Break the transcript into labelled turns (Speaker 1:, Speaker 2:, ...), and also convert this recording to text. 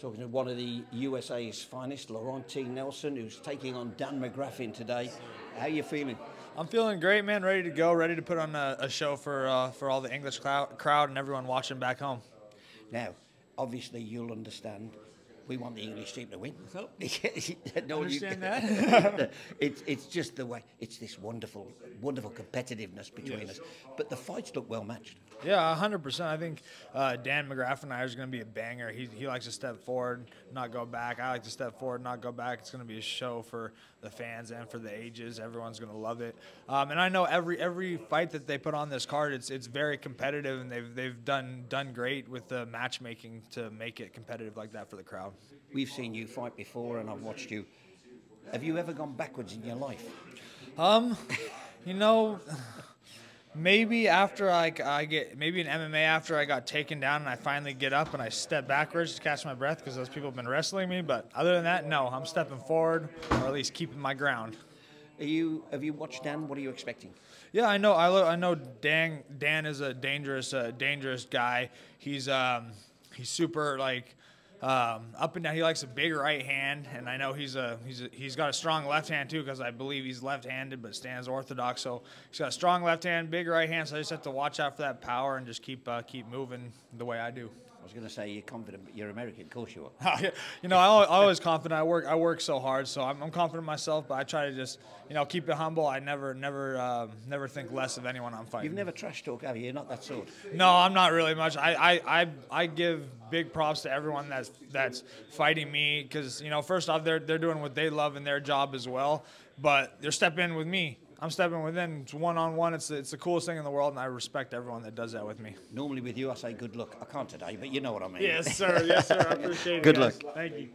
Speaker 1: Talking to one of the USA's finest, Lorawnt T. Nelson, who's taking on Dan McGraffin today. How you feeling?
Speaker 2: I'm feeling great, man. Ready to go. Ready to put on a, a show for uh, for all the English crowd and everyone watching back home.
Speaker 1: Now, obviously, you'll understand we want the English team to win. No,
Speaker 2: Understand that?
Speaker 1: it's it's just the way. It's this wonderful, wonderful competitiveness between
Speaker 2: Yes.
Speaker 1: us. But the fights look well matched.
Speaker 2: Yeah, 100%. I think uh, Dan McGrath and I is going to be a banger. He, he likes to step forward, not go back. I like to step forward, not go back. It's going to be a show for the fans and for the ages. Everyone's going to love it. Um, and I know every every fight that they put on this card, it's it's very competitive, and they've they've done done great with the matchmaking to make it competitive like that for the crowd.
Speaker 1: We've seen you fight before, and I've watched you. Have you ever gone backwards in your life?
Speaker 2: Um, you know, maybe after I, I get maybe in MMA after I got taken down and I finally get up and I step backwards to catch my breath because those people have been wrestling me. But other than that, no, I'm stepping forward or at least keeping my ground.
Speaker 1: Are you? Have you watched Dan? What are you expecting?
Speaker 2: Yeah, I know. I, lo- I know Dan. Dan is a dangerous, uh, dangerous guy. He's um, he's super like um, up and down. He likes a big right hand, and I know he's a he's a, he's got a strong left hand too because I believe he's left-handed but stands orthodox. So he's got a strong left hand, big right hand. So I just have to watch out for that power and just keep uh, keep moving the way I do.
Speaker 1: I was going to say you're confident, but you're American. Of course you are.
Speaker 2: you know, I always, I always confident. I work I work so hard, so I'm, I'm confident in myself. But I try to just you know keep it humble. I never never um, never think less of anyone I'm fighting.
Speaker 1: You've never trash talk, have you? You're not that sort.
Speaker 2: No, I'm not really much. I, I, I, I give big props to everyone that's that's fighting me because you know first off they're they're doing what they love in their job as well, but they're stepping in with me. I'm stepping within. It's one on one. It's the- it's the coolest thing in the world, and I respect everyone that does that with me.
Speaker 1: Normally with you, I say good luck. I can't today, but you know what I mean.
Speaker 2: Yes, sir. Yes, sir. I appreciate it.
Speaker 1: Good
Speaker 2: guys.
Speaker 1: luck.
Speaker 2: Thank you.